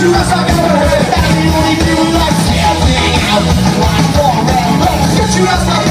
Get you out my